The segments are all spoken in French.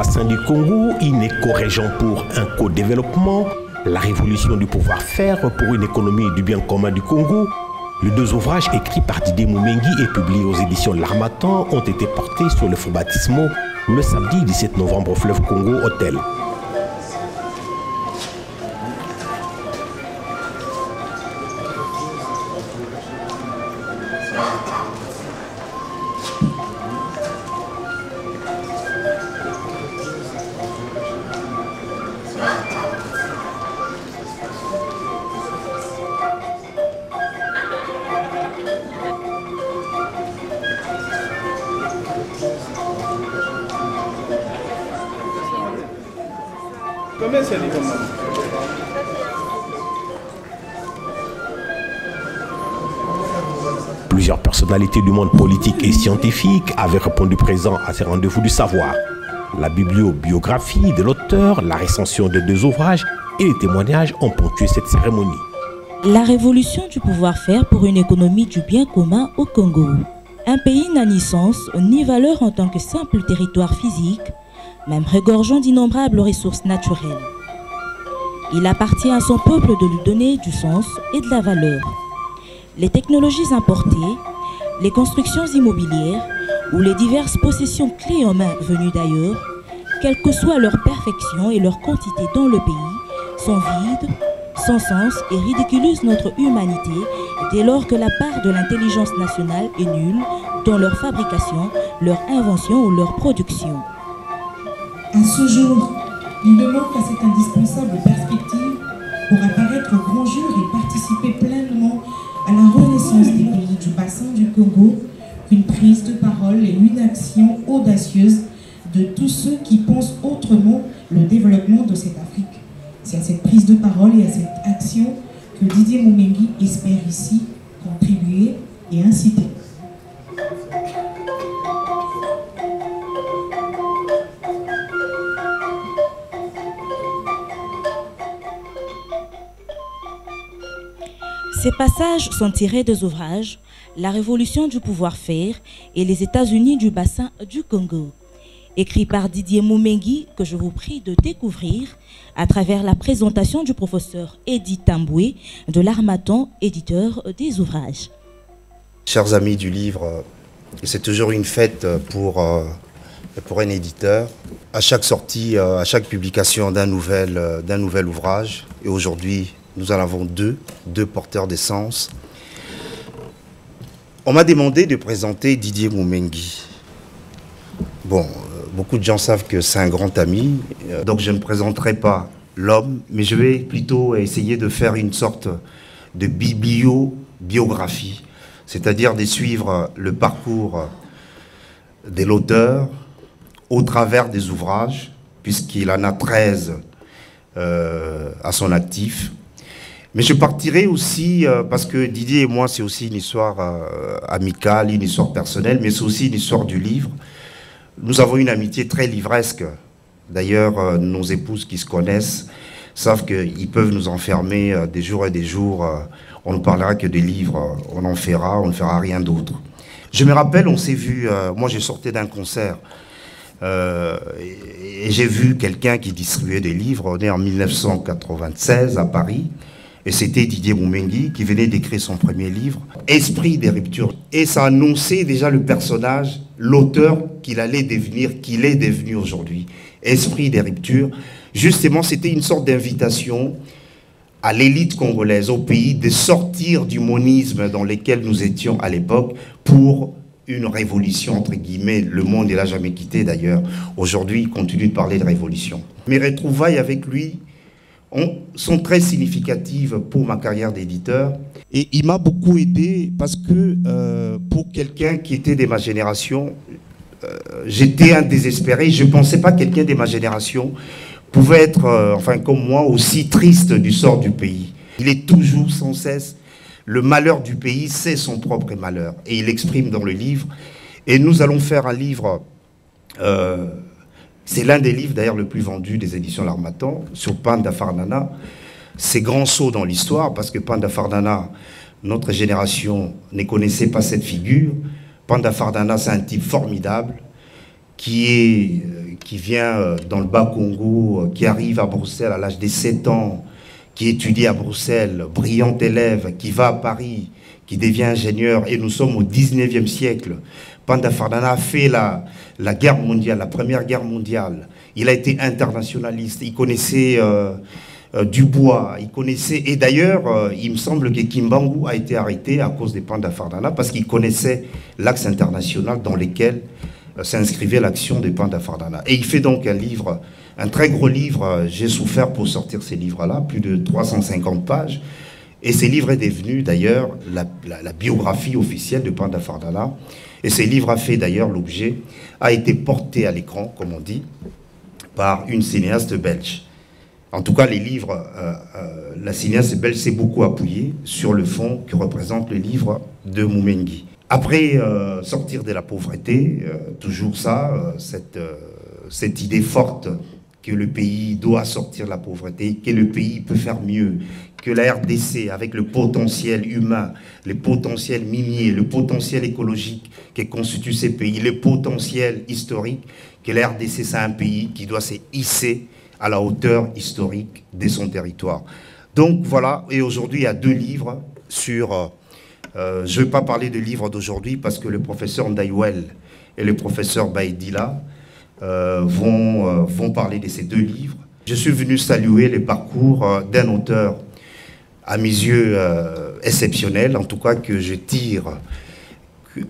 Bassin du Congo, une éco-région pour un co-développement, la révolution du pouvoir-faire pour une économie du bien commun du Congo, les deux ouvrages écrits par Didier Moumengi et publiés aux éditions L'Armatan ont été portés sur le faux baptismaux le samedi 17 novembre au fleuve Congo Hôtel. Du monde politique et scientifique avaient répondu présent à ces rendez-vous du savoir. La bibliobiographie de l'auteur, la recension de deux ouvrages et les témoignages ont ponctué cette cérémonie. La révolution du pouvoir-faire pour une économie du bien commun au Congo. Un pays n'a ni sens ni valeur en tant que simple territoire physique, même regorgeant d'innombrables ressources naturelles. Il appartient à son peuple de lui donner du sens et de la valeur. Les technologies importées, les constructions immobilières ou les diverses possessions clés en main venues d'ailleurs, quelle que soit leur perfection et leur quantité dans le pays, sont vides, sans sens et ridiculisent notre humanité dès lors que la part de l'intelligence nationale est nulle dans leur fabrication, leur invention ou leur production. À ce jour, il ne manque à cette indispensable perspective pour apparaître au grand jour et participer pleinement à la renaissance des du bassin du Congo, une prise de parole et une action audacieuse de tous ceux qui pensent autrement le développement de cette Afrique. C'est à cette prise de parole et à cette action que Didier Moumengi espère ici contribuer et inciter. Ces passages sont tirés des ouvrages La révolution du pouvoir-faire et les États-Unis du bassin du Congo, écrits par Didier Moumengi, que je vous prie de découvrir à travers la présentation du professeur Edith Tamboué de l'Armaton, éditeur des ouvrages. Chers amis du livre, c'est toujours une fête pour, euh, pour un éditeur. À chaque sortie, euh, à chaque publication d'un nouvel, euh, d'un nouvel ouvrage, et aujourd'hui nous en avons deux, deux porteurs d'essence. On m'a demandé de présenter Didier Moumengi. Bon, beaucoup de gens savent que c'est un grand ami, donc je ne présenterai pas l'homme, mais je vais plutôt essayer de faire une sorte de biblio-biographie, c'est-à-dire de suivre le parcours de l'auteur au travers des ouvrages, puisqu'il en a 13 euh, à son actif. Mais je partirai aussi, euh, parce que Didier et moi, c'est aussi une histoire euh, amicale, une histoire personnelle, mais c'est aussi une histoire du livre. Nous avons une amitié très livresque. D'ailleurs, euh, nos épouses qui se connaissent savent qu'ils peuvent nous enfermer des jours et des jours. on ne parlera que des livres, on en fera, on ne fera rien d'autre. Je me rappelle, on s'est vu, moi j'ai sorti d'un concert, et j'ai vu quelqu'un qui distribuait des livres, on est en 1996 à Paris, et c'était Didier Moumengi qui venait d'écrire son premier livre, Esprit des ruptures. Et ça annonçait déjà le personnage, l'auteur qu'il allait devenir, qu'il est devenu aujourd'hui. Esprit des ruptures. Justement, c'était une sorte d'invitation à l'élite congolaise, au pays, de sortir du monisme dans lequel nous étions à l'époque pour une révolution, entre guillemets. Le monde, il n'a jamais quitté d'ailleurs. Aujourd'hui, il continue de parler de révolution. Mes retrouvailles avec lui ont- sont très significatives pour ma carrière d'éditeur. Et il m'a beaucoup aidé parce que euh, pour quelqu'un qui était de ma génération, euh, j'étais un désespéré. Je ne pensais pas que quelqu'un de ma génération pouvait être, euh, enfin comme moi, aussi triste du sort du pays. Il est toujours sans cesse. Le malheur du pays, c'est son propre malheur. Et il l'exprime dans le livre. Et nous allons faire un livre, euh, c'est l'un des livres d'ailleurs le plus vendu des éditions L'Armatan, sur Panda Fardana. C'est grand saut dans l'histoire, parce que Panda Fardana, notre génération ne connaissait pas cette figure. Panda Fardana, c'est un type formidable qui, est, qui vient dans le Bas-Congo, qui arrive à Bruxelles à l'âge de 7 ans, qui étudie à Bruxelles, brillant élève, qui va à Paris, qui devient ingénieur, et nous sommes au 19e siècle. Panda Fardana a fait la, la guerre mondiale, la première guerre mondiale. Il a été internationaliste, il connaissait euh, euh, Dubois, il connaissait... Et d'ailleurs, euh, il me semble que Kimbangu a été arrêté à cause des Panda Fardana parce qu'il connaissait l'axe international dans lequel s'inscrivait l'action des Panda Fardana. Et il fait donc un livre, un très gros livre, j'ai souffert pour sortir ces livres-là, plus de 350 pages, et ce livre est devenu d'ailleurs la, biographie officielle de Panda Fardana. Et ce livre a fait d'ailleurs l'objet, a été porté à l'écran, comme on dit, par une cinéaste belge. En tout cas, les livres, euh, euh, la cinéaste belge s'est beaucoup appuyée sur le fond que représente le livre de Moumengi. Après euh, sortir de la pauvreté, toujours ça, cette, cette idée forte que le pays doit sortir de la pauvreté, que le pays peut faire mieux, que la RDC, avec le potentiel humain, le potentiel minier, le potentiel écologique qui constitue ces pays, le potentiel historique, que la RDC, c'est un pays qui doit se hisser à la hauteur historique de son territoire. Donc voilà, et aujourd'hui, il y a deux livres sur... Euh, euh, je ne vais pas parler de livres d'aujourd'hui parce que le professeur Ndaïwel et le professeur Baïdila euh, vont, vont parler de ces deux livres. Je suis venu saluer le parcours d'un auteur à mes yeux exceptionnel, en tout cas que je tire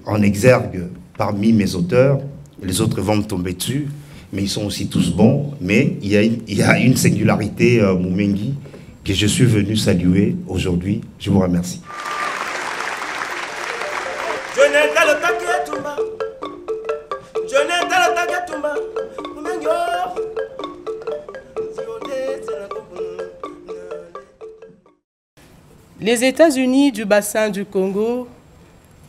en exergue parmi mes auteurs, les autres vont me tomber dessus, mais ils sont aussi tous bons. Mais il y a une, singularité, euh, que je suis venu saluer aujourd'hui. Je vous remercie. Les États-Unis du bassin du Congo,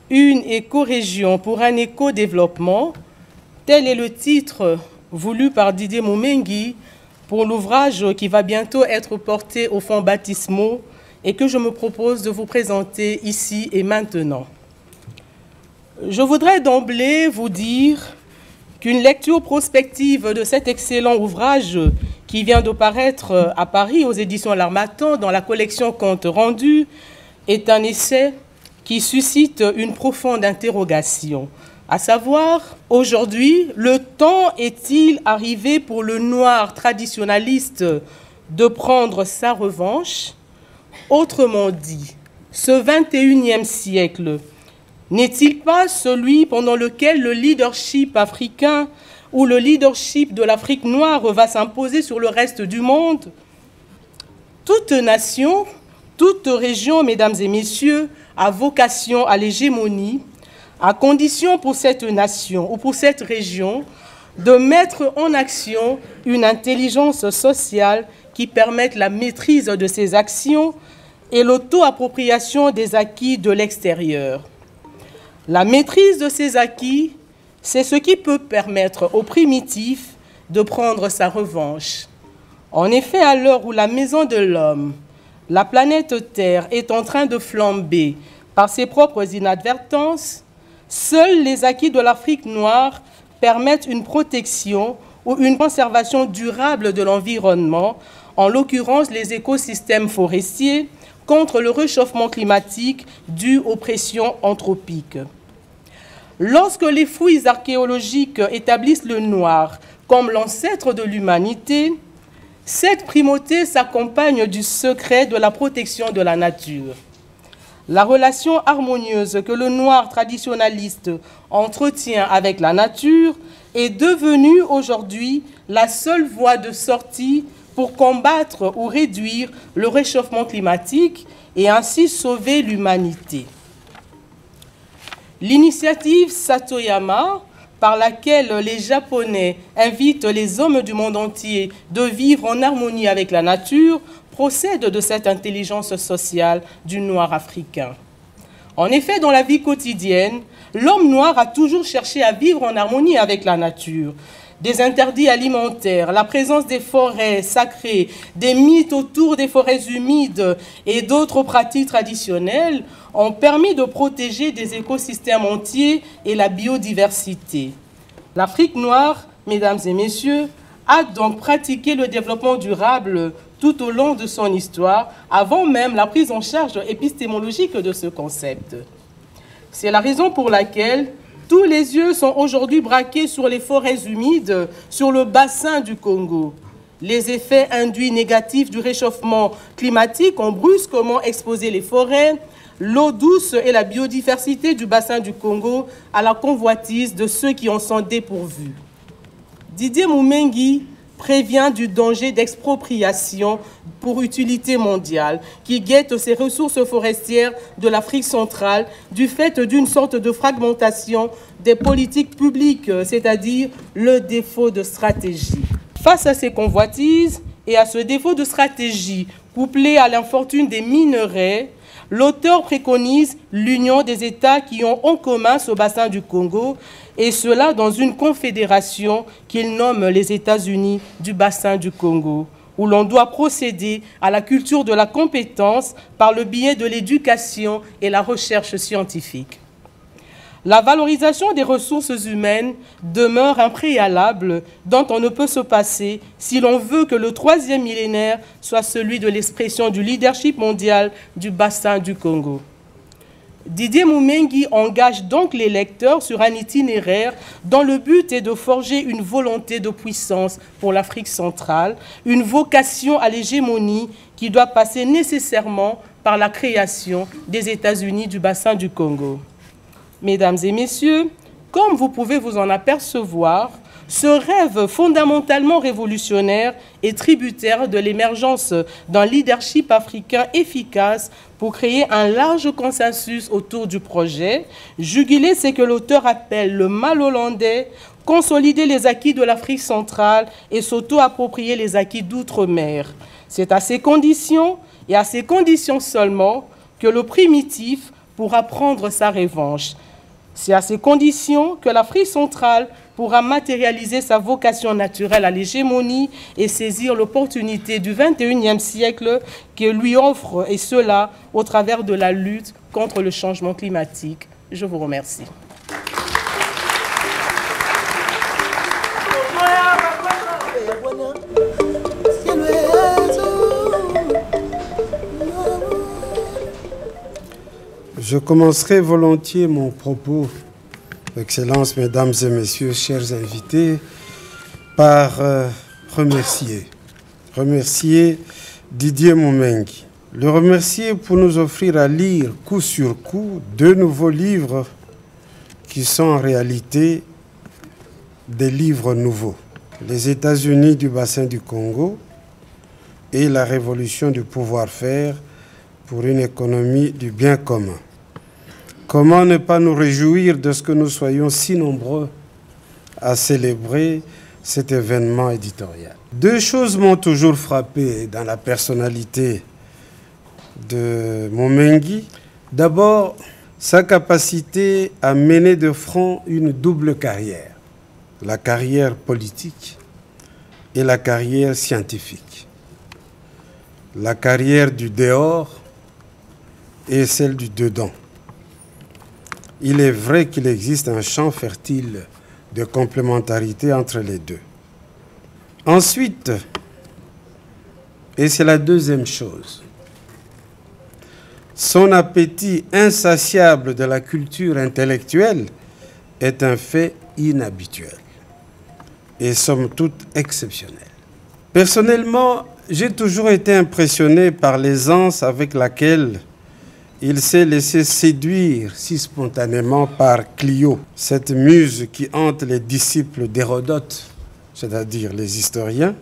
une éco-région pour un éco-développement, Tel est le titre voulu par Didier Moumengi pour l'ouvrage qui va bientôt être porté au fond baptismaux et que je me propose de vous présenter ici et maintenant. Je voudrais d'emblée vous dire qu'une lecture prospective de cet excellent ouvrage qui vient de paraître à Paris aux éditions L'Armatan dans la collection Compte rendu est un essai qui suscite une profonde interrogation. À savoir, aujourd'hui, le temps est-il arrivé pour le noir traditionnaliste de prendre sa revanche? Autrement dit, ce 21e siècle n'est-il pas celui pendant lequel le leadership africain ou le leadership de l'Afrique noire va s'imposer sur le reste du monde Toute nation, toute région, mesdames et messieurs, a vocation à l'hégémonie à condition pour cette nation ou pour cette région de mettre en action une intelligence sociale qui permette la maîtrise de ses actions et l'auto-appropriation des acquis de l'extérieur. La maîtrise de ces acquis, c'est ce qui peut permettre aux primitifs de prendre sa revanche. En effet, à l'heure où la maison de l'homme, la planète Terre, est en train de flamber par ses propres inadvertances, Seuls les acquis de l'Afrique noire permettent une protection ou une conservation durable de l'environnement, en l'occurrence les écosystèmes forestiers, contre le réchauffement climatique dû aux pressions anthropiques. Lorsque les fouilles archéologiques établissent le noir comme l'ancêtre de l'humanité, cette primauté s'accompagne du secret de la protection de la nature. La relation harmonieuse que le noir traditionnaliste entretient avec la nature est devenue aujourd'hui la seule voie de sortie pour combattre ou réduire le réchauffement climatique et ainsi sauver l'humanité. L'initiative Satoyama, par laquelle les Japonais invitent les hommes du monde entier de vivre en harmonie avec la nature, procède de cette intelligence sociale du noir africain. En effet, dans la vie quotidienne, l'homme noir a toujours cherché à vivre en harmonie avec la nature. Des interdits alimentaires, la présence des forêts sacrées, des mythes autour des forêts humides et d'autres pratiques traditionnelles ont permis de protéger des écosystèmes entiers et la biodiversité. L'Afrique noire, mesdames et messieurs, a donc pratiqué le développement durable tout au long de son histoire, avant même la prise en charge épistémologique de ce concept. C'est la raison pour laquelle tous les yeux sont aujourd'hui braqués sur les forêts humides, sur le bassin du Congo. Les effets induits négatifs du réchauffement climatique ont brusquement exposé les forêts, l'eau douce et la biodiversité du bassin du Congo à la convoitise de ceux qui en sont dépourvus. Didier Moumengi prévient du danger d'expropriation pour utilité mondiale qui guette ces ressources forestières de l'Afrique centrale du fait d'une sorte de fragmentation des politiques publiques, c'est-à-dire le défaut de stratégie. Face à ces convoitises et à ce défaut de stratégie, couplé à l'infortune des minerais, l'auteur préconise l'union des États qui ont en commun ce bassin du Congo, et cela dans une confédération qu'il nomme les États-Unis du bassin du Congo, où l'on doit procéder à la culture de la compétence par le biais de l'éducation et la recherche scientifique. La valorisation des ressources humaines demeure un préalable dont on ne peut se passer si l'on veut que le troisième millénaire soit celui de l'expression du leadership mondial du bassin du Congo. Didier Moumengi engage donc les lecteurs sur un itinéraire dont le but est de forger une volonté de puissance pour l'Afrique centrale, une vocation à l'hégémonie qui doit passer nécessairement par la création des États-Unis du bassin du Congo. Mesdames et messieurs, comme vous pouvez vous en apercevoir, ce rêve fondamentalement révolutionnaire est tributaire de l'émergence d'un leadership africain efficace pour créer un large consensus autour du projet, juguler ce que l'auteur appelle le mal hollandais, consolider les acquis de l'Afrique centrale et s'auto-approprier les acquis d'outre-mer. C'est à ces conditions, et à ces conditions seulement, que le primitif pourra prendre sa revanche. C'est à ces conditions que l'Afrique centrale pourra matérialiser sa vocation naturelle à l'hégémonie et saisir l'opportunité du 21e siècle que lui offre, et cela au travers de la lutte contre le changement climatique. Je vous remercie. Je commencerai volontiers mon propos, Excellences, Mesdames et Messieurs, chers invités, par euh, remercier, remercier Didier Moumengi. Le remercier pour nous offrir à lire coup sur coup deux nouveaux livres qui sont en réalité des livres nouveaux. Les États-Unis du bassin du Congo et la révolution du pouvoir-faire pour une économie du bien commun. Comment ne pas nous réjouir de ce que nous soyons si nombreux à célébrer cet événement éditorial? Deux choses m'ont toujours frappé dans la personnalité de Momengi. D'abord, sa capacité à mener de front une double carrière, la carrière politique et la carrière scientifique. La carrière du dehors et celle du dedans il est vrai qu'il existe un champ fertile de complémentarité entre les deux. Ensuite, et c'est la deuxième chose, son appétit insatiable de la culture intellectuelle est un fait inhabituel et somme toute exceptionnel. Personnellement, j'ai toujours été impressionné par l'aisance avec laquelle il s'est laissé séduire si spontanément par Clio, cette muse qui hante les disciples d'Hérodote, c'est-à-dire les historiens,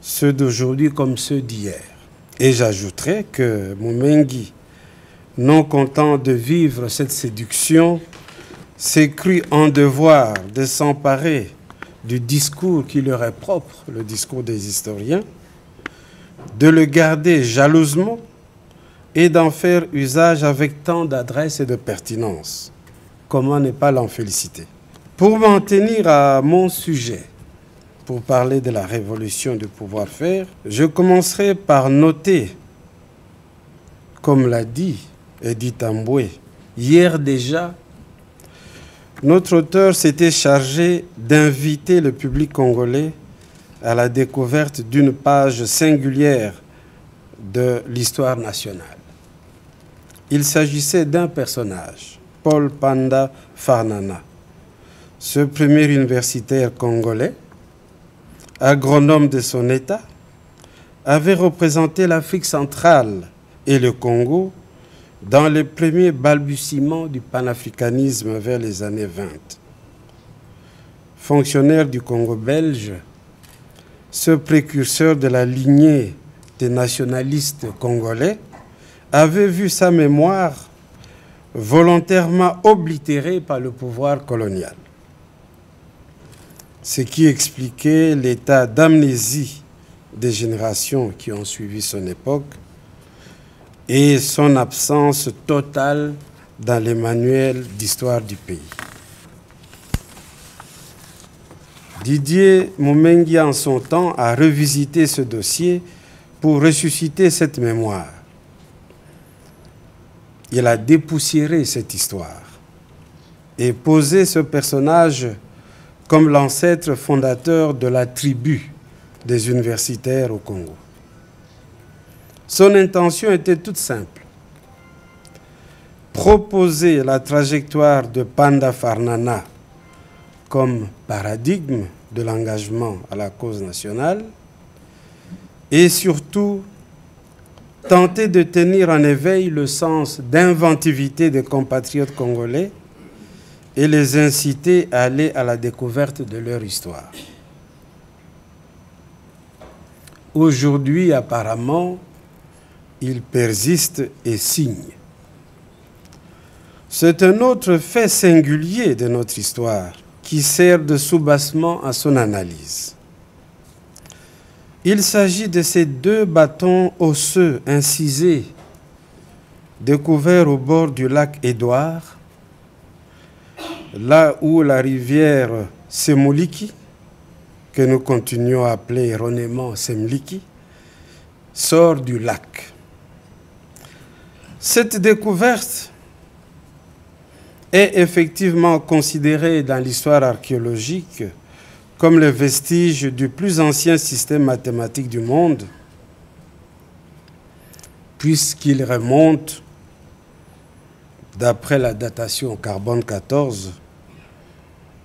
ceux d'aujourd'hui comme ceux d'hier. Et j'ajouterai que Moumengi, non content de vivre cette séduction, s'est cru en devoir de s'emparer du discours qui leur est propre, le discours des historiens, de le garder jalousement et d'en faire usage avec tant d'adresse et de pertinence. Comment ne pas l'en féliciter? Pour m'en tenir à mon sujet, pour parler de la révolution du pouvoir-faire, je commencerai par noter, comme l'a dit Edith Amboué, hier déjà, notre auteur s'était chargé d'inviter le public congolais à la découverte d'une page singulière de l'histoire nationale. Il s'agissait d'un personnage, Paul Panda Farnana, ce premier universitaire congolais, agronome de son État, avait représenté l'Afrique centrale et le Congo dans les premiers balbutiements du panafricanisme vers les années 20. Fonctionnaire du Congo belge, ce précurseur de la lignée des nationalistes congolais avait vu sa mémoire volontairement oblitérée par le pouvoir colonial, ce qui expliquait l'état d'amnésie des générations qui ont suivi son époque et son absence totale dans les manuels d'histoire du pays. Didier Momengi, en son temps, a revisité ce dossier pour ressusciter cette mémoire. Il a dépoussiéré cette histoire et posé ce personnage comme l'ancêtre fondateur de la tribu des universitaires au Congo. Son intention était toute simple. Proposer la trajectoire de Panda Farnana comme paradigme de l'engagement à la cause nationale et surtout tenter de tenir en éveil le sens d'inventivité des compatriotes congolais et les inciter à aller à la découverte de leur histoire. Aujourd'hui, apparemment, il persiste et signe. C'est un autre fait singulier de notre histoire qui sert de soubassement à son analyse. Il s'agit de ces deux bâtons osseux incisés découverts au bord du lac Édouard, là où la rivière Semoliki, que nous continuons à appeler erronément Semliki, sort du lac. Cette découverte est effectivement considérée dans l'histoire archéologique comme le vestige du plus ancien système mathématique du monde, puisqu'il remonte, d'après la datation carbone 14,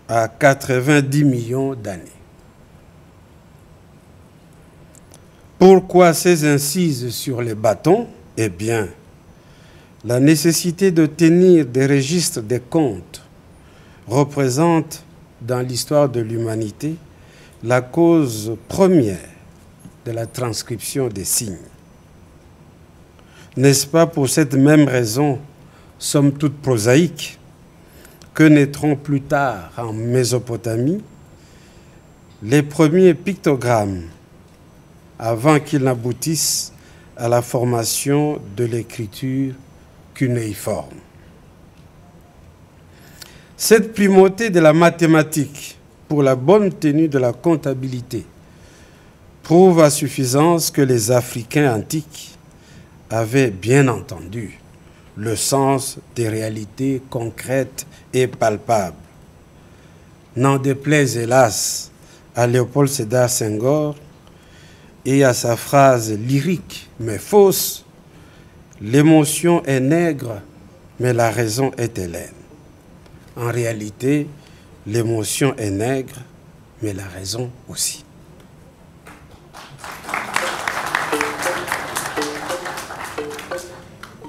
à 90 millions d'années. Pourquoi ces incises sur les bâtons? Eh bien, la nécessité de tenir des registres des comptes représente dans l'histoire de l'humanité la cause première de la transcription des signes. N'est-ce pas pour cette même raison, somme toute prosaïque, que naîtront plus tard en Mésopotamie les premiers pictogrammes avant qu'ils n'aboutissent à la formation de l'écriture cunéiforme? Cette primauté de la mathématique pour la bonne tenue de la comptabilité prouve à suffisance que les Africains antiques avaient bien entendu le sens des réalités concrètes et palpables. N'en déplaise hélas à Léopold Sédar Senghor et à sa phrase lyrique mais fausse, l'émotion est nègre mais la raison est hélène. En réalité, l'émotion est nègre, mais la raison aussi.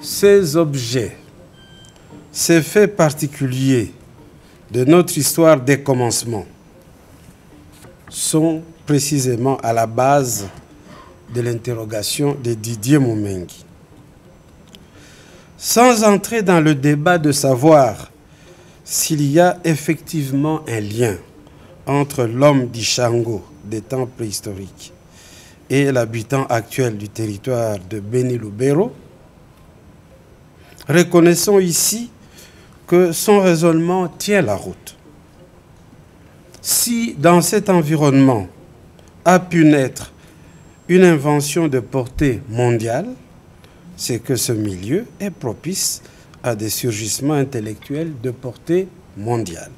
Ces objets, ces faits particuliers de notre histoire des commencements sont précisément à la base de l'interrogation de Didier Moumengi. Sans entrer dans le débat de savoir s'il y a effectivement un lien entre l'homme d'Ishango des temps préhistoriques et l'habitant actuel du territoire de Beni-Lubero, reconnaissons ici que son raisonnement tient la route. Si dans cet environnement a pu naître une invention de portée mondiale, c'est que ce milieu est propice à des surgissements intellectuels de portée mondiale.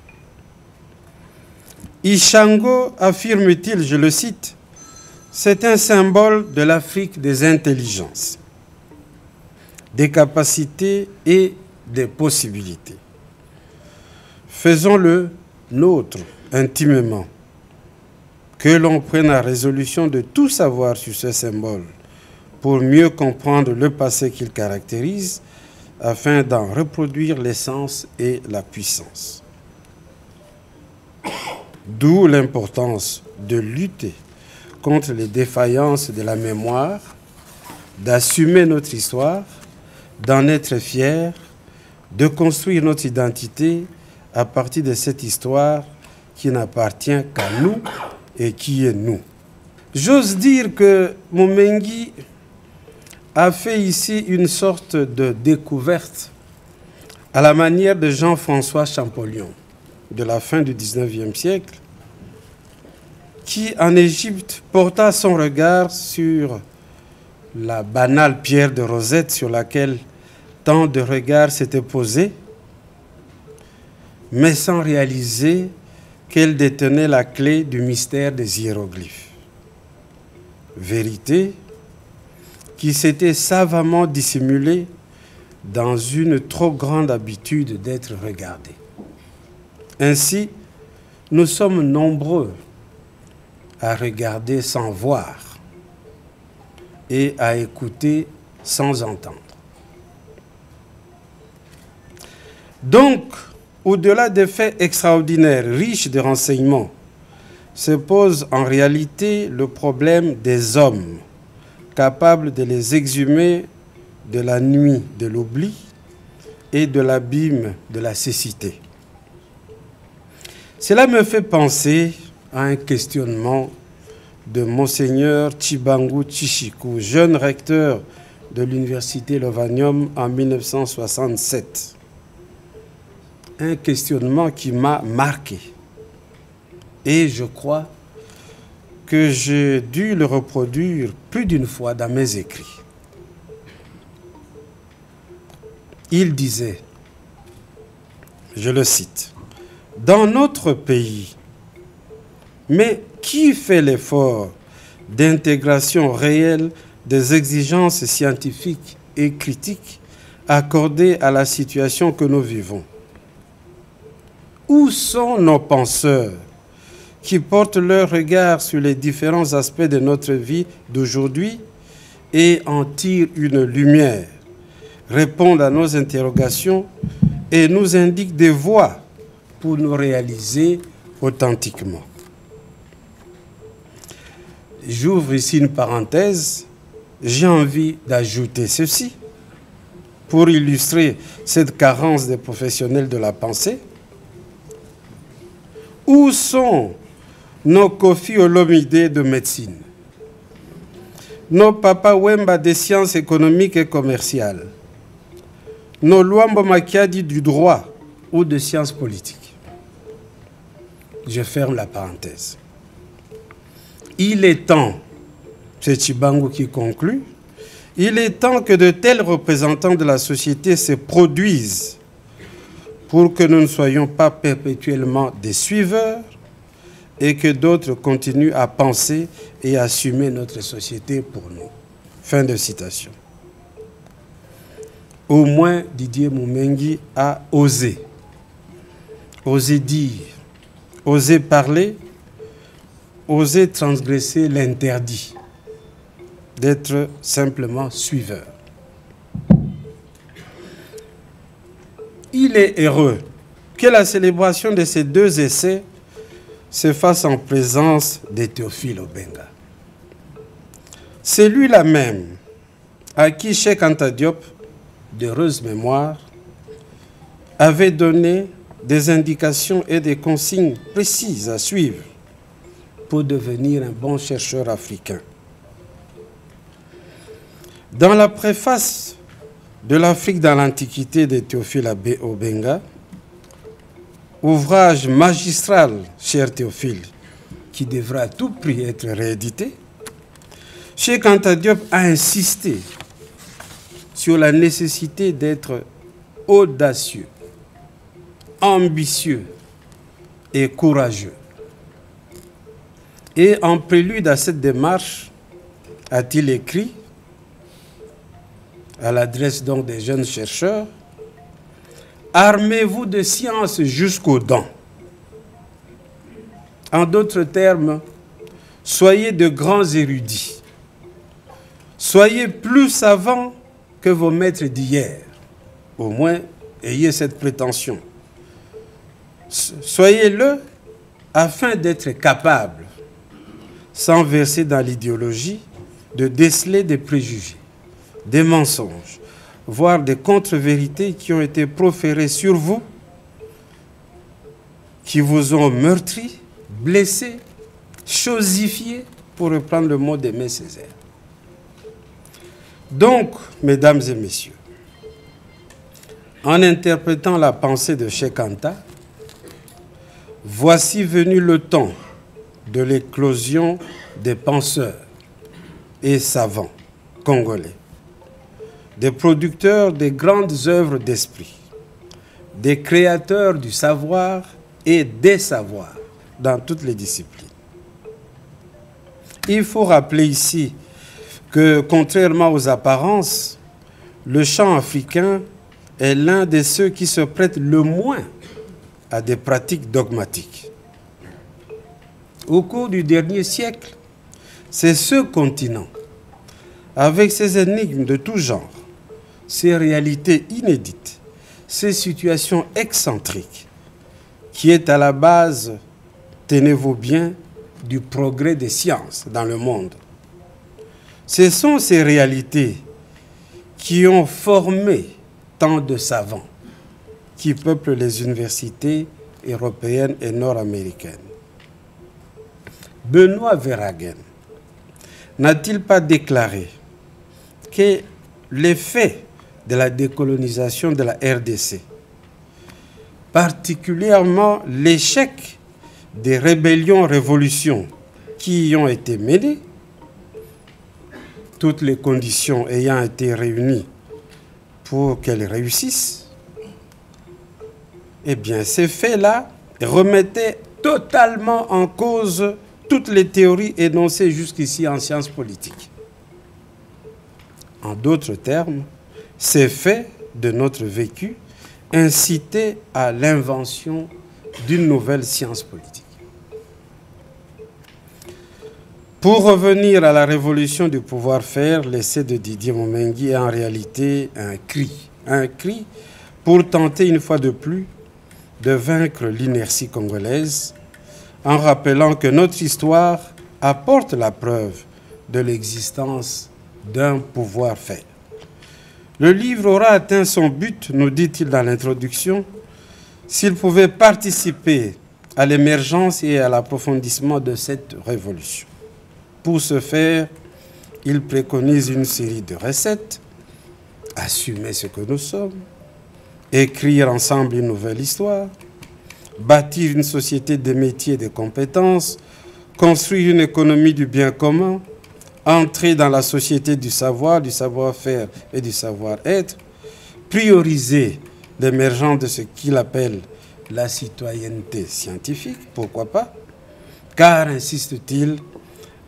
Ishango affirme-t-il, je le cite, c'est un symbole de l'Afrique des intelligences, des capacités et des possibilités. Faisons-le nôtre intimement, que l'on prenne la résolution de tout savoir sur ce symbole pour mieux comprendre le passé qu'il caractérise, afin d'en reproduire l'essence et la puissance. D'où l'importance de lutter contre les défaillances de la mémoire, d'assumer notre histoire, d'en être fier, de construire notre identité à partir de cette histoire qui n'appartient qu'à nous et qui est nous. J'ose dire que Momengi a fait ici une sorte de découverte à la manière de Jean-François Champollion de la fin du 19e siècle, qui en Égypte porta son regard sur la banale pierre de Rosette sur laquelle tant de regards s'étaient posés, mais sans réaliser qu'elle détenait la clé du mystère des hiéroglyphes. Vérité qui s'était savamment dissimulée dans une trop grande habitude d'être regardé. Ainsi, nous sommes nombreux à regarder sans voir et à écouter sans entendre. Donc, au-delà des faits extraordinaires, riches de renseignements, se pose en réalité le problème des hommes, capables de les exhumer de la nuit de l'oubli et de l'abîme de la cécité. Cela me fait penser à un questionnement de Monseigneur Chibangu Chichiku, jeune recteur de l'Université Lovanium en 1967 un questionnement qui m'a marqué. Et je crois que j'ai dû le reproduire plus d'une fois dans mes écrits. Il disait, je le cite, dans notre pays, mais qui fait l'effort d'intégration réelle des exigences scientifiques et critiques accordées à la situation que nous vivons? Où sont nos penseurs? Qui portent leur regard sur les différents aspects de notre vie d'aujourd'hui et en tirent une lumière, répondent à nos interrogations et nous indiquent des voies pour nous réaliser authentiquement. J'ouvre ici une parenthèse. J'ai envie d'ajouter ceci pour illustrer cette carence des professionnels de la pensée. Où sont nos Kofi Olomide de médecine. Nos Papa Wemba des sciences économiques et commerciales. Nos Luambo Makiadi du droit ou de sciences politiques. Je ferme la parenthèse. Il est temps, c'est Chibangu qui conclut, il est temps que de tels représentants de la société se produisent pour que nous ne soyons pas perpétuellement des suiveurs et que d'autres continuent à penser et assumer notre société pour nous. Fin de citation. Au moins, Didier Moumengi a osé. Osé dire, osé parler, osé transgresser l'interdit d'être simplement suiveur. il est heureux que la célébration de ces deux essais se fasse en présence de Théophile Obenga. C'est lui-là même à qui Cheikh Anta Diop, d'heureuse mémoire, avait donné des indications et des consignes précises à suivre pour devenir un bon chercheur africain. Dans la préface de l'Afrique dans l'Antiquité de Théophile Obenga, ouvrage magistral, cher Théophile, qui devra à tout prix être réédité, Cheikh Anta Diop a insisté sur la nécessité d'être audacieux ambitieux et courageux. Et en prélude à cette démarche, a-t-il écrit, à l'adresse donc des jeunes chercheurs, Armez-vous de science jusqu'aux dents. En d'autres termes, soyez de grands érudits. Soyez plus savants que vos maîtres d'hier. Au moins, ayez cette prétention. Soyez-le afin d'être capable, sans verser dans l'idéologie, de déceler des préjugés, des mensonges, voire des contre-vérités qui ont été proférées sur vous, qui vous ont meurtri, blessé, chosifié, pour reprendre le mot d'Aimé Césaire. Donc, mesdames et messieurs, en interprétant la pensée de Cheikh Anta, voici venu le temps de l'éclosion des penseurs et savants congolais, des producteurs des grandes œuvres d'esprit, des créateurs du savoir et des savoirs dans toutes les disciplines. Il faut rappeler ici que, contrairement aux apparences, le chant africain est l'un de ceux qui se prêtent le moins à des pratiques dogmatiques. Au cours du dernier siècle, c'est ce continent, avec ses énigmes de tout genre, ses réalités inédites, ses situations excentriques, qui est à la base, tenez-vous bien, du progrès des sciences dans le monde. Ce sont ces réalités qui ont formé tant de savants qui peuplent les universités européennes et nord-américaines. Benoît Verhagen n'a-t-il pas déclaré que l'effet de la décolonisation de la RDC, particulièrement l'échec des rébellions-révolutions qui y ont été menées, toutes les conditions ayant été réunies pour qu'elles réussissent, eh bien, ces faits-là remettaient totalement en cause toutes les théories énoncées jusqu'ici en sciences politiques. En d'autres termes, ces faits de notre vécu incitaient à l'invention d'une nouvelle science politique. Pour revenir à la révolution du pouvoir-faire, l'essai de Didier Momengi est en réalité un cri. Un cri pour tenter une fois de plus de vaincre l'inertie congolaise en rappelant que notre histoire apporte la preuve de l'existence d'un pouvoir-faire. Le livre aura atteint son but, nous dit-il dans l'introduction, s'il pouvait participer à l'émergence et à l'approfondissement de cette révolution. Pour ce faire, il préconise une série de recettes, assumer ce que nous sommes, écrire ensemble une nouvelle histoire, bâtir une société de métiers et de compétences, construire une économie du bien commun, entrer dans la société du savoir, du savoir-faire et du savoir-être, prioriser l'émergence de ce qu'il appelle la citoyenneté scientifique, pourquoi pas, car, insiste-t-il,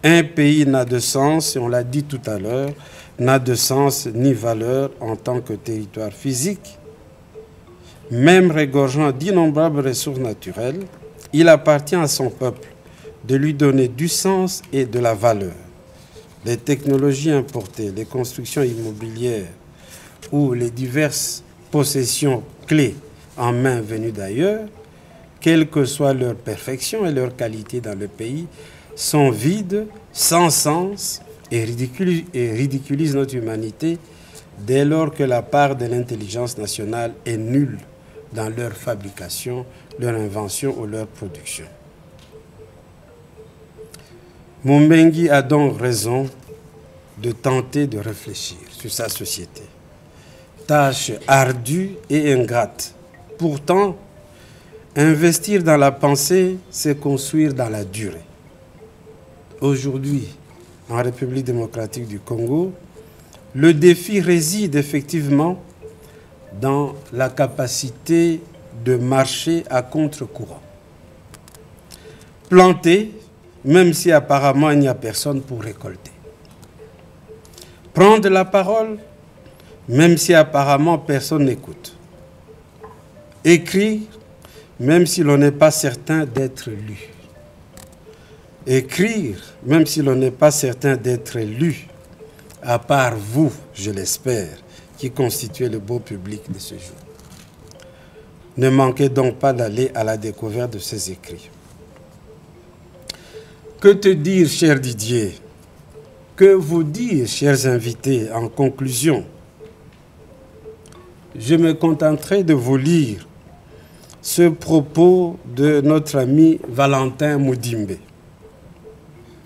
un pays n'a de sens, et on l'a dit tout à l'heure, n'a de sens ni valeur en tant que territoire physique. Même régorgeant d'innombrables ressources naturelles, il appartient à son peuple de lui donner du sens et de la valeur. Les technologies importées, les constructions immobilières ou les diverses possessions clés en main venues d'ailleurs, quelle que soit leur perfection et leur qualité dans le pays, sont vides, sans sens et ridiculisent, notre humanité dès lors que la part de l'intelligence nationale est nulle dans leur fabrication, leur invention ou leur production. Mumbengi a donc raison de tenter de réfléchir sur sa société. Tâche ardue et ingrate. Pourtant, investir dans la pensée, c'est construire dans la durée. Aujourd'hui, en République démocratique du Congo, le défi réside effectivement dans la capacité de marcher à contre-courant. Planter, même si apparemment il n'y a personne pour récolter. Prendre la parole, même si apparemment personne n'écoute. Écrire, même si l'on n'est pas certain d'être lu. Écrire, même si l'on n'est pas certain d'être lu, à part vous, je l'espère, qui constituez le beau public de ce jour. Ne manquez donc pas d'aller à la découverte de ces écrits. Que te dire, cher Didier? Que vous dire, chers invités, en conclusion? Je me contenterai de vous lire ce propos de notre ami Valentin Moudimbe.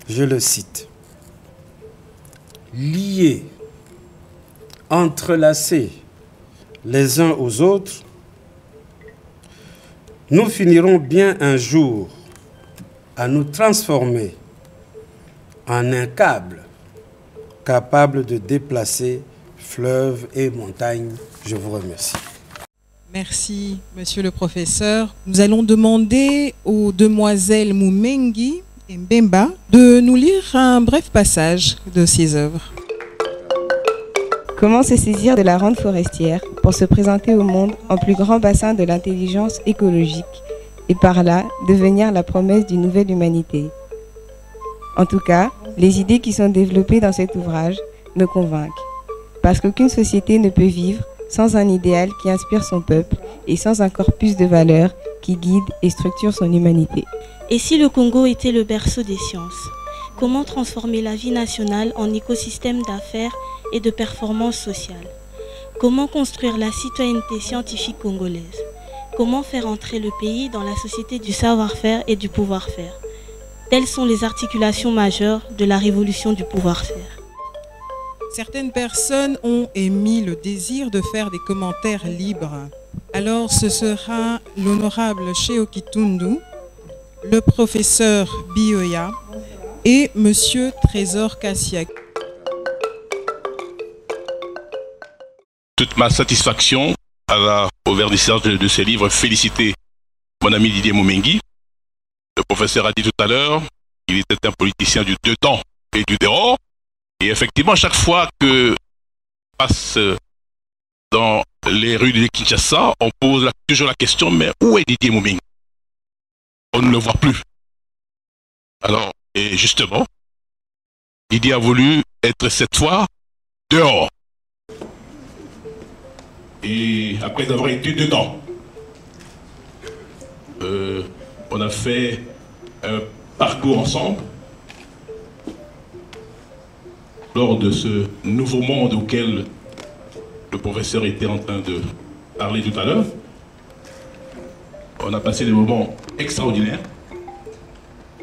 Je le cite. Liés, entrelacés les uns aux autres, nous finirons bien un jour à nous transformer en un câble capable de déplacer fleuves et montagnes. Je vous remercie. Merci, monsieur le professeur. Nous allons demander aux demoiselles Moumengi et Mbemba de nous lire un bref passage de ces œuvres. Comment se saisir de la rente forestière pour se présenter au monde en plus grand bassin de l'intelligence écologique? Et par là devenir la promesse d'une nouvelle humanité En tout cas, les idées qui sont développées dans cet ouvrage me convainquent. Parce qu'aucune société ne peut vivre sans un idéal qui inspire son peuple et sans un corpus de valeurs qui guide et structure son humanité. Et si le Congo était le berceau des sciences Comment transformer la vie nationale en écosystème d'affaires et de performance sociale Comment construire la citoyenneté scientifique congolaise? Comment faire entrer le pays dans la société du savoir-faire et du pouvoir-faire Telles sont les articulations majeures de la révolution du pouvoir-faire. Certaines personnes ont émis le désir de faire des commentaires libres. Alors ce sera l'honorable Sheokitundu, le professeur Bioya et monsieur Trésor Kassiak. Toute ma satisfaction à la, au vernissage de, de ces livres, féliciter mon ami Didier Moumengi. Le professeur a dit tout à l'heure qu'il était un politicien du deux temps et du dehors. Et effectivement, chaque fois que passe dans les rues de Kinshasa, on pose toujours la question, mais où est Didier Moumengi On ne le voit plus. Alors, et justement, Didier a voulu être cette fois dehors. Et après avoir été dedans, euh, on a fait un parcours ensemble lors de ce nouveau monde auquel le professeur était en train de parler tout à l'heure. On a passé des moments extraordinaires.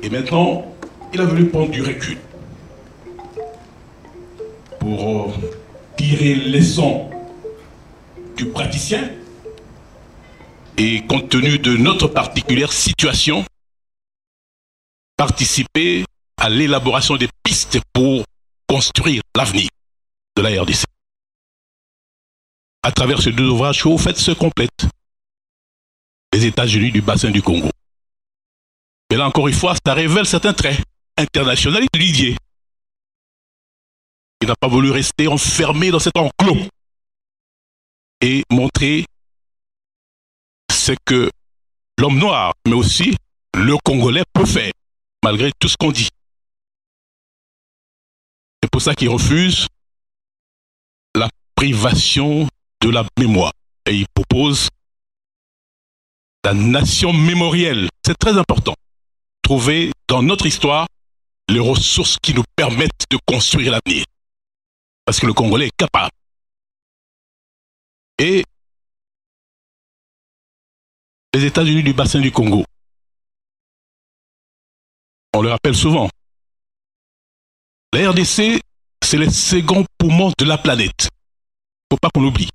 Et maintenant, il a voulu prendre du recul pour euh, tirer les leçons du praticien et compte tenu de notre particulière situation, participer à l'élaboration des pistes pour construire l'avenir de la RDC. À travers ces deux ouvrages, au fait, se complètent les États-Unis du bassin du Congo. Et là, encore une fois, ça révèle certains traits internationaux de. Il n'a pas voulu rester enfermé dans cet enclos et montrer ce que l'homme noir, mais aussi le Congolais peut faire, malgré tout ce qu'on dit. C'est pour ça qu'il refuse la privation de la mémoire. Et il propose la nation mémorielle. C'est très important. Trouver dans notre histoire les ressources qui nous permettent de construire l'avenir. Parce que le Congolais est capable. Les États-Unis du bassin du Congo, on le rappelle souvent, la RDC, c'est le second poumon de la planète. Il ne faut pas qu'on l'oublie.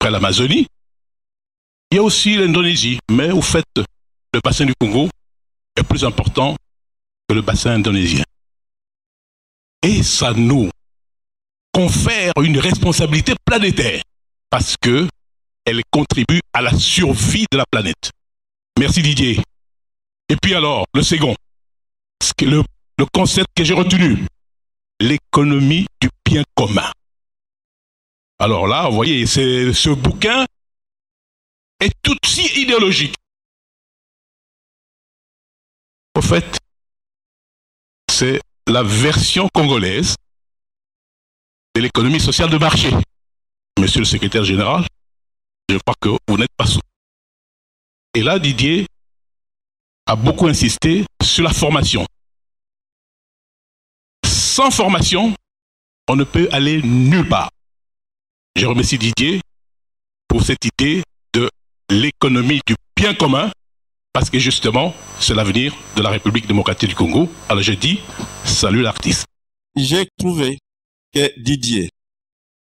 Après l'Amazonie, il y a aussi l'Indonésie, mais au fait, le bassin du Congo est plus important que le bassin indonésien. Et ça nous confère une responsabilité planétaire. Parce que elle contribue à la survie de la planète. Merci Didier. Et puis alors, le second, le, le concept que j'ai retenu, l'économie du bien commun. Alors là, vous voyez, ce bouquin est tout aussi idéologique. Au fait, c'est la version congolaise de l'économie sociale de marché. Monsieur le secrétaire général, je crois que vous n'êtes pas sous. Et là, Didier a beaucoup insisté sur la formation. Sans formation, on ne peut aller nulle part. Je remercie Didier pour cette idée de l'économie du bien commun, parce que justement, c'est l'avenir de la République démocratique du Congo. Alors je dis, salut l'artiste. J'ai trouvé que Didier,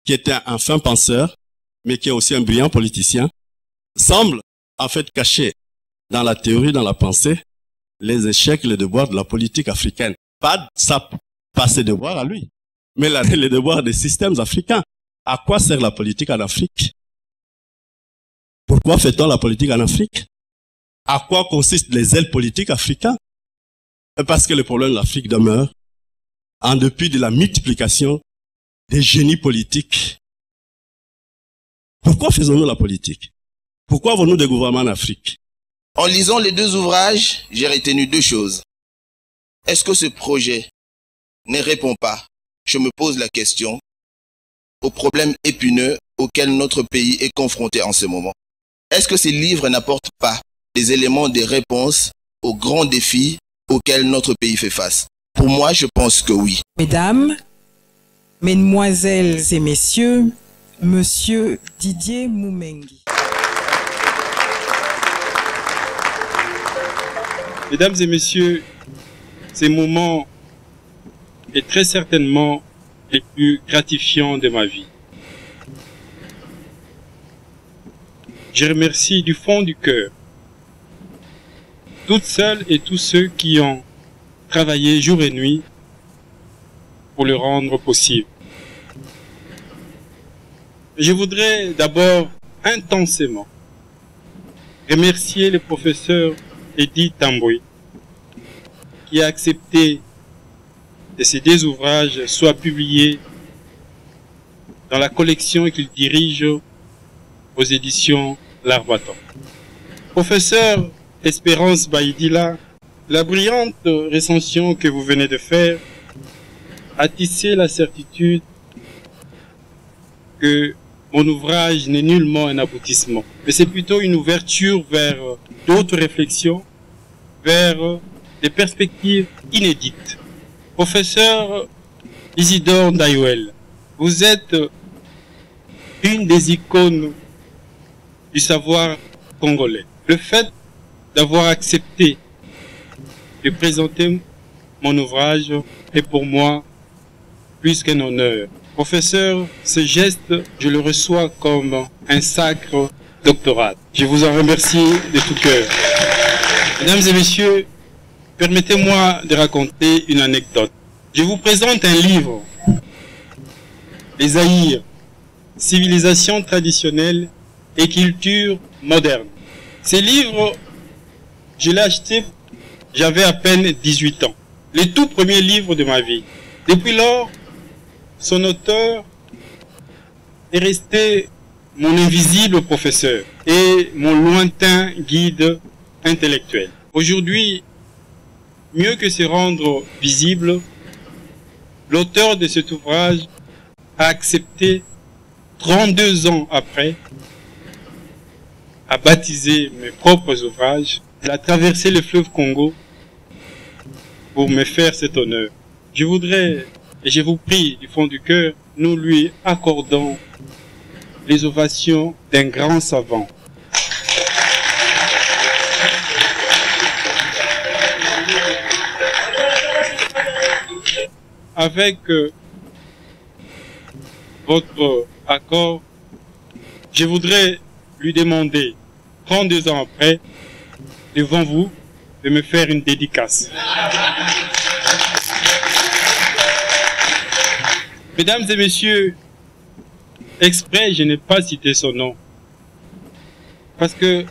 qui était un fin penseur, mais qui est aussi un brillant politicien, semble en fait cacher dans la théorie, dans la pensée, les échecs, les devoirs de la politique africaine. Pas, ça, pas ses devoirs à lui, mais les devoirs des systèmes africains. À quoi sert la politique en Afrique? Pourquoi fait-on la politique en Afrique? À quoi consistent les ailes politiques africaines Parce que le problème de l'Afrique demeure en dépit de la multiplication des génies politiques. Pourquoi faisons-nous la politique? Pourquoi avons-nous des gouvernements en Afrique? En lisant les deux ouvrages, j'ai retenu deux choses. Est-ce que ce projet ne répond pas, je me pose la question, aux problèmes épineux auxquels notre pays est confronté en ce moment Est-ce que ces livres n'apportent pas des éléments de réponse aux grands défis auxquels notre pays fait face? Pour moi, je pense que oui. Mesdames, Mesdemoiselles et Messieurs, Monsieur Didier Moumengi. Mesdames et Messieurs, ces moments est très certainement les plus gratifiants de ma vie. Je remercie du fond du cœur toutes celles et tous ceux qui ont travaillé jour et nuit pour le rendre possible. Je voudrais d'abord intensément remercier le professeur Edith Tamboui qui a accepté que ces deux ouvrages soient publiés dans la collection qu'il dirige aux éditions L'Arbaton. Professeur Espérance Baïdila, la brillante recension que vous venez de faire a tissé la certitude que mon ouvrage n'est nullement un aboutissement, mais c'est plutôt une ouverture vers d'autres réflexions, vers des perspectives inédites Professeur Isidore Dayuel, vous êtes une des icônes du savoir congolais. Le fait d'avoir accepté de présenter mon ouvrage est pour moi plus qu'un honneur. Professeur, ce geste, je le reçois comme un sacre doctorat. Je vous en remercie de tout cœur. Mesdames et messieurs, Permettez-moi de raconter une anecdote. Je vous présente un livre, Les Aïrs, civilisation traditionnelle et culture moderne. Ce livre, je l'ai acheté, j'avais à peine 18 ans. Le tout premier livre de ma vie. Depuis lors, son auteur est resté mon invisible professeur et mon lointain guide intellectuel. Aujourd'hui, Mieux que se rendre visible, l'auteur de cet ouvrage a accepté, 32 ans après, à baptiser mes propres ouvrages, à traverser le fleuve Congo pour me faire cet honneur. Je voudrais, et je vous prie du fond du cœur, nous lui accordons les ovations d'un grand savant. avec euh, votre accord, je voudrais lui demander, 32 ans après, devant vous, de me faire une dédicace. Mesdames et messieurs, exprès, je n'ai pas cité son nom. Parce que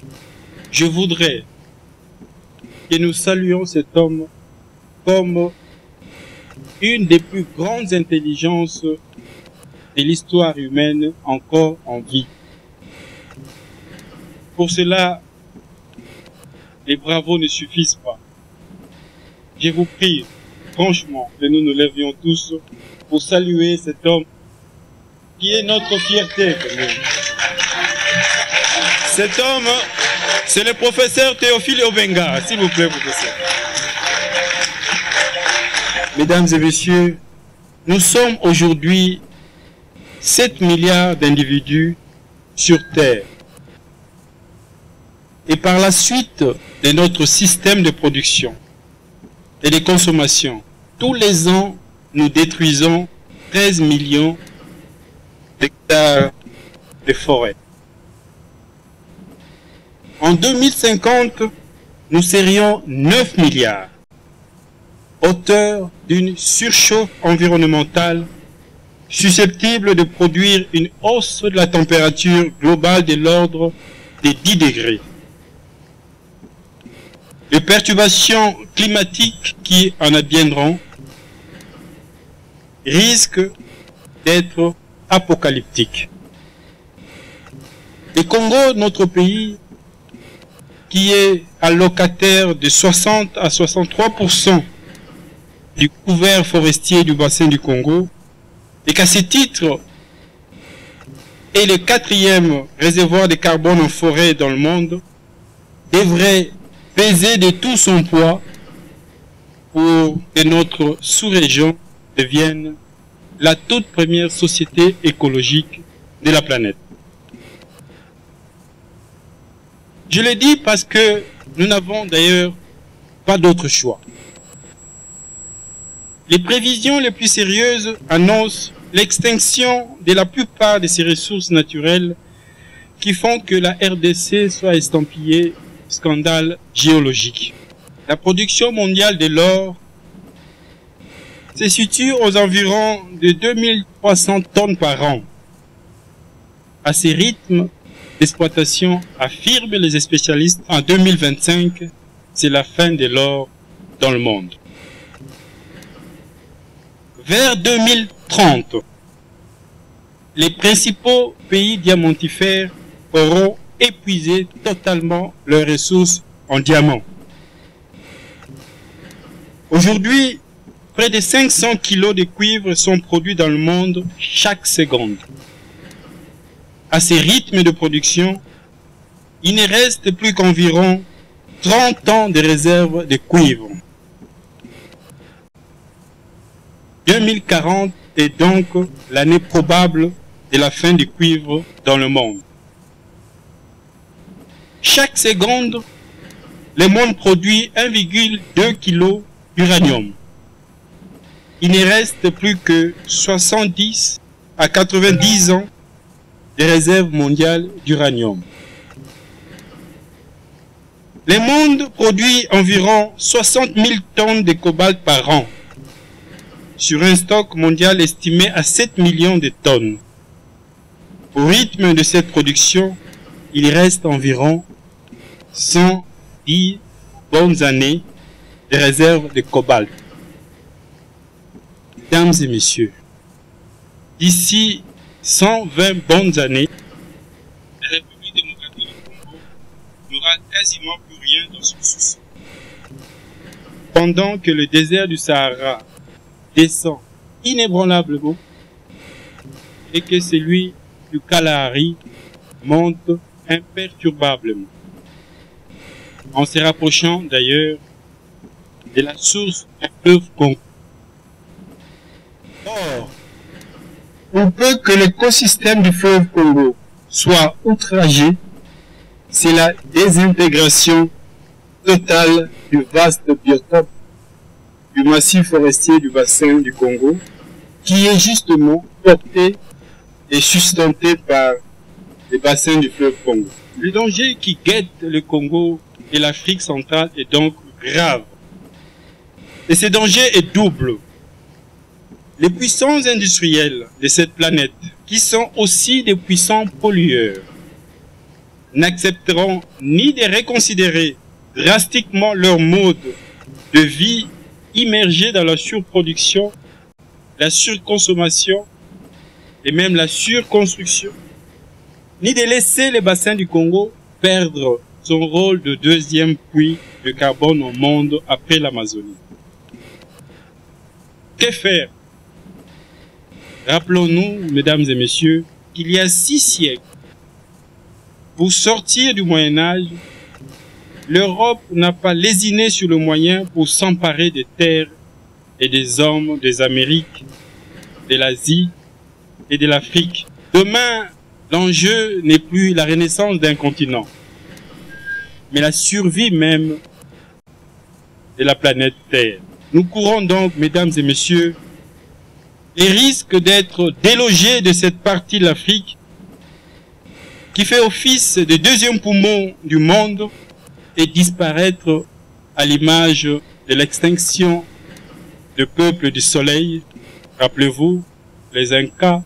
je voudrais que nous saluions cet homme comme une des plus grandes intelligences de l'histoire humaine encore en vie. Pour cela, les bravos ne suffisent pas. Je vous prie, franchement, que nous nous levions tous pour saluer cet homme qui est notre fierté. Cet homme, c'est le professeur Théophile Obenga, s'il vous plaît, professeur. Mesdames et messieurs, nous sommes aujourd'hui 7 milliards d'individus sur Terre. Et par la suite de notre système de production et de consommation, tous les ans, nous détruisons 13 millions d'hectares de forêt. En 2050, nous serions 9 milliards, auteur d'une surchauffe environnementale susceptible de produire une hausse de la température globale de l'ordre des 10 degrés. Les perturbations climatiques qui en adviendront risquent d'être apocalyptiques. Le Congo, notre pays, qui est allocataire de 60 à 63% du couvert forestier du bassin du Congo, et qu'à ce titre est le quatrième réservoir de carbone en forêt dans le monde, devrait peser de tout son poids pour que notre sous-région devienne la toute première société écologique de la planète. Je le dis parce que nous n'avons d'ailleurs pas d'autre choix. Les prévisions les plus sérieuses annoncent l'extinction de la plupart de ces ressources naturelles qui font que la RDC soit estampillée scandale géologique. La production mondiale de l'or se situe aux environs de 2300 tonnes par an. À ces rythmes d'exploitation, affirment les spécialistes, en 2025, c'est la fin de l'or dans le monde. Vers 2030, les principaux pays diamantifères auront épuisé totalement leurs ressources en diamants. Aujourd'hui, près de 500 kilos de cuivre sont produits dans le monde chaque seconde. À ces rythmes de production, il ne reste plus qu'environ 30 ans de réserve de cuivre. 2040 est donc l'année probable de la fin du cuivre dans le monde. Chaque seconde, le monde produit 1,2 kg d'uranium. Il ne reste plus que 70 à 90 ans de réserves mondiales d'uranium. Le monde produit environ 60 000 tonnes de cobalt par an, sur un stock mondial estimé à 7 millions de tonnes. Au rythme de cette production, il reste environ 110 bonnes années de réserves de cobalt. Mesdames et messieurs, d'ici 120 bonnes années, la République démocratique du Congo n'aura quasiment plus rien dans son sous Pendant que le désert du Sahara descend inébranlablement et que celui du Kalahari monte imperturbablement. En se rapprochant d'ailleurs de la source du fleuve Congo. Or, pour peu que l'écosystème du fleuve Congo soit outragé, c'est la désintégration totale du vaste biotope du massif forestier du bassin du Congo, qui est justement porté et sustenté par les bassins du fleuve Congo. Le danger qui guette le Congo et l'Afrique centrale est donc grave. Et ce danger est double. Les puissances industrielles de cette planète qui sont aussi des puissants pollueurs, n'accepteront ni de reconsidérer drastiquement leur mode de vie immergé dans la surproduction, la surconsommation et même la surconstruction, ni de laisser les bassins du Congo perdre son rôle de deuxième puits de carbone au monde après l'Amazonie. Que faire? Rappelons-nous, mesdames et messieurs, qu'il y a six siècles, pour sortir du Moyen Âge, l'Europe n'a pas lésiné sur le moyen pour s'emparer des terres et des hommes des Amériques, de l'Asie et de l'Afrique. Demain, l'enjeu n'est plus la renaissance d'un continent, mais la survie même de la planète Terre. Nous courons donc, mesdames et messieurs, les risques d'être délogés de cette partie de l'Afrique qui fait office de deuxième poumon du monde et disparaître à l'image de l'extinction des peuples du soleil. Rappelez-vous, les Incas,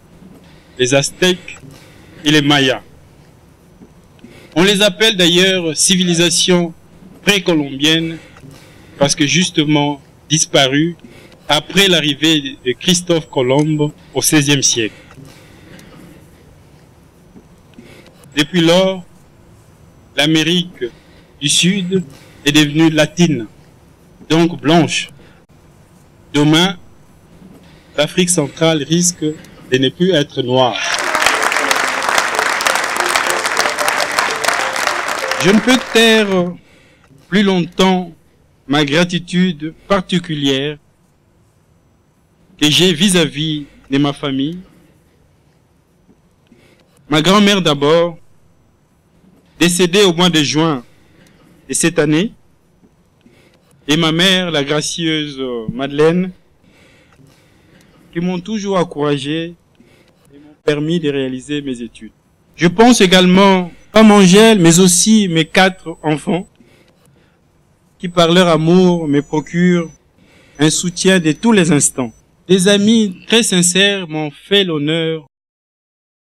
les Aztèques et les Mayas. On les appelle d'ailleurs civilisations précolombiennes parce que justement disparues après l'arrivée de Christophe Colomb au XVIe siècle. Depuis lors, l'Amérique du Sud est devenue latine, donc blanche. Demain, l'Afrique centrale risque de ne plus être noire. Je ne peux taire plus longtemps ma gratitude particulière que j'ai vis-à-vis de ma famille. Ma grand-mère d'abord, décédée au mois de juin de cette année, et ma mère, la gracieuse Madeleine, qui m'ont toujours encouragé et m'ont permis de réaliser mes études. Je pense également à Angèle, mais aussi mes quatre enfants, qui par leur amour me procurent un soutien de tous les instants. Des amis très sincères m'ont fait l'honneur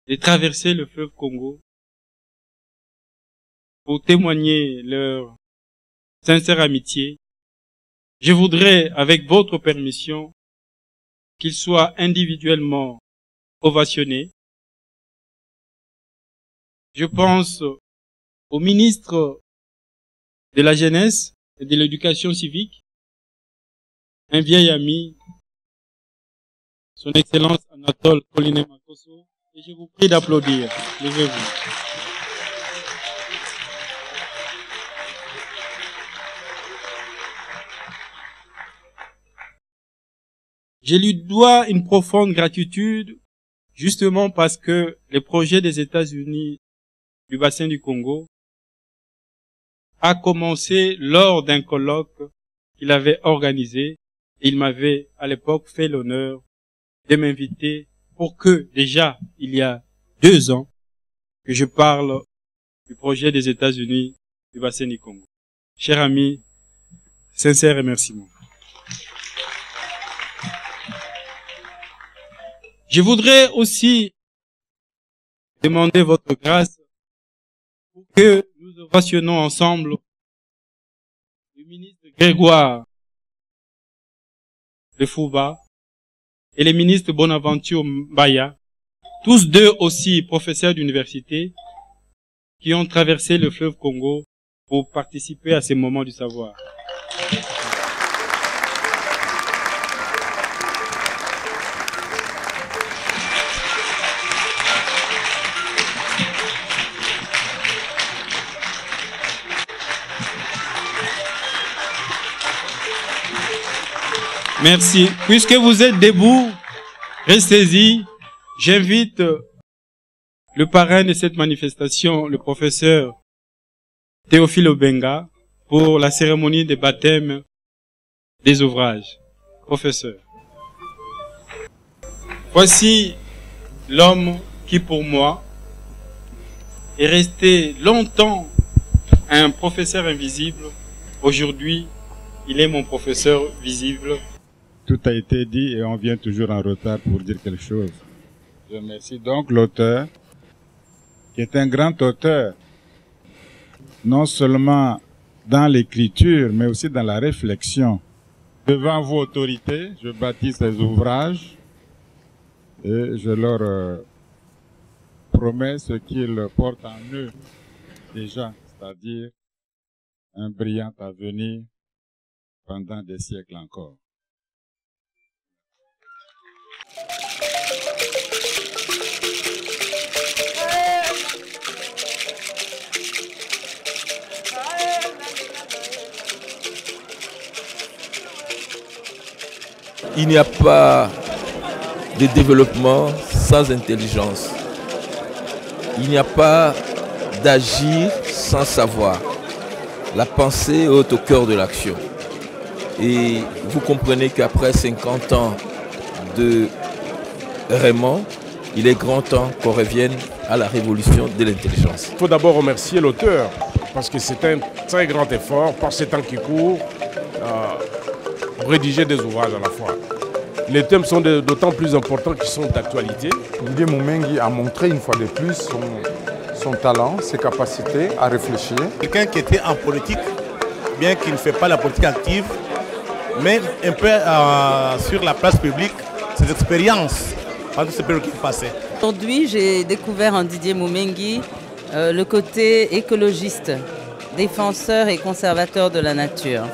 de traverser le fleuve Congo pour témoigner leur sincère amitié. Je voudrais, avec votre permission, qu'ils soient individuellement ovationnés. Je pense au ministre de la Jeunesse et de l'Éducation civique, un vieil ami, son Excellence Anatole Collinet Makoso, et je vous prie d'applaudir. Levez-vous. Je lui dois une profonde gratitude, justement parce que les projets des États-Unis du bassin du Congo a commencé lors d'un colloque qu'il avait organisé. Il m'avait à l'époque fait l'honneur de m'inviter pour que déjà il y a deux ans que je parle du projet des États-Unis du bassin du Congo. Cher ami, sincère remerciement. Je voudrais aussi demander votre grâce pour que nous ovationnons ensemble le ministre Grégoire de Fouba et le ministre Bonaventure Mbaya, tous deux aussi professeurs d'université, qui ont traversé le fleuve Congo pour participer à ces moments du savoir. Merci. Puisque vous êtes debout, restez-y. J'invite le parrain de cette manifestation, le professeur Théophile Obenga, pour la cérémonie de baptême des ouvrages. Professeur. Voici l'homme qui pour moi est resté longtemps un professeur invisible. Aujourd'hui, il est mon professeur visible tout a été dit et on vient toujours en retard pour dire quelque chose. Je remercie donc l'auteur, qui est un grand auteur, non seulement dans l'écriture, mais aussi dans la réflexion. Devant vos autorités, je bâtis ces ouvrages et je leur euh, promets ce qu'ils portent en eux déjà, c'est-à-dire un brillant avenir pendant des siècles encore. Il n'y a pas de développement sans intelligence. Il n'y a pas d'agir sans savoir. La pensée est au cœur de l'action. Et vous comprenez qu'après 50 ans de Raymond, il est grand temps qu'on revienne à la révolution de l'intelligence. Il faut d'abord remercier l'auteur, parce que c'est un très grand effort, par ces temps qui courent, euh, rédiger des ouvrages à la fois. Les thèmes sont d'autant plus importants qu'ils sont d'actualité. Didier Moumengi a montré une fois de plus son, son talent, ses capacités à réfléchir. Quelqu'un qui était en politique, bien qu'il ne fait pas la politique active, mais un peu euh, sur la place publique, ses expériences passé. Aujourd'hui, j'ai découvert en Didier Moumengi euh, le côté écologiste, défenseur et conservateur de la nature.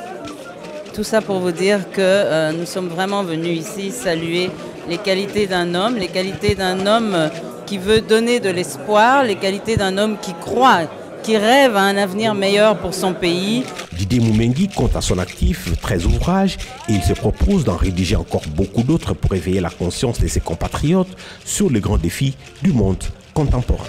Tout ça pour vous dire que euh, nous sommes vraiment venus ici saluer les qualités d'un homme, les qualités d'un homme qui veut donner de l'espoir, les qualités d'un homme qui croit, qui rêve à un avenir meilleur pour son pays. Didier Moumengi compte à son actif 13 ouvrages et il se propose d'en rédiger encore beaucoup d'autres pour éveiller la conscience de ses compatriotes sur les grands défis du monde contemporain.